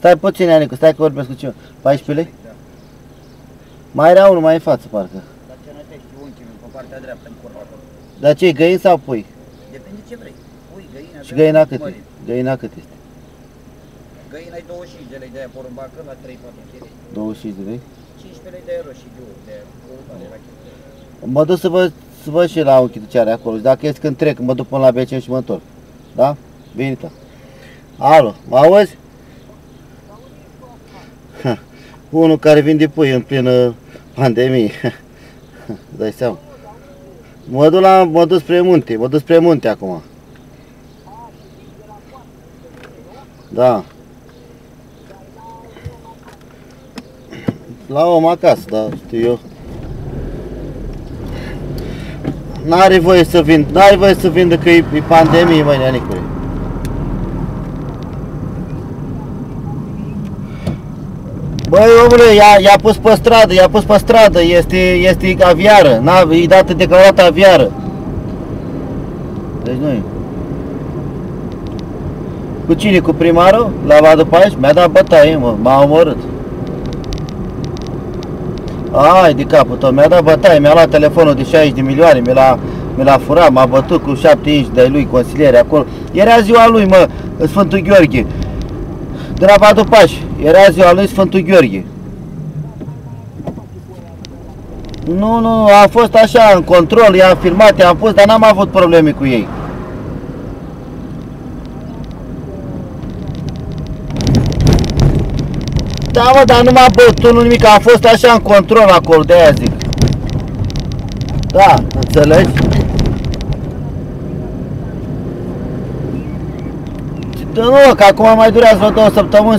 Stai puțin, Anicu, stai că vorbesc cu cineva. 14 lei? Da. Mai era unul mai în față, parcă. Dar ce nătești unchiul pe partea dreaptă în curva acolo. Dar ce, găini sau pui? Depinde ce vrei. Pui, găina, Și de- găina cât e? mărit. Găina cât este? Găina e 25 de lei de aia porumbacă la 3-4 kg. 25 de lei? 15 lei de euro și de ori de urmare la chestia. Mă duc să văd, să văd și la unchi ce are acolo. Și dacă este când trec, mă duc până la BCM și mă întorc. Da? Bine, ta. Alo, mă auzi? Ha, Unul care vinde pui în plină pandemie. Dai seama. Mă duc, la, mă duc spre munte, mă duc spre munte acum. Da. La om acasă, da, știu eu. N-are voie să vin, n-are voie să vindă că e, e pandemie, măi, neanicule. Băi, omule, i-a, i-a pus pe stradă, i-a pus pe stradă, este, este aviară, n-a, e dată declarată aviară. Deci nu e. Cu cine? Cu primarul? La vadă pe aici? Mi-a dat bătaie, mă, m-a omorât. Ai de capul tău, mi-a dat bătaie, mi-a luat telefonul de 60 de milioane, mi l-a, mi l-a furat, m-a bătut cu 7 inci de lui consiliere acolo. Era ziua lui, mă, Sfântul Gheorghe. De la Vadu Paș, era ziua lui Sfântul Gheorghe. Nu, nu, a fost așa, în control, i-am filmat, i-am pus, dar n-am avut probleme cu ei. Da, mă, dar nu m-a bătut, nu nimic, a fost așa în control acolo, de aia zic. Da, înțelegi? Nu, că acum mai durează vreo două săptămâni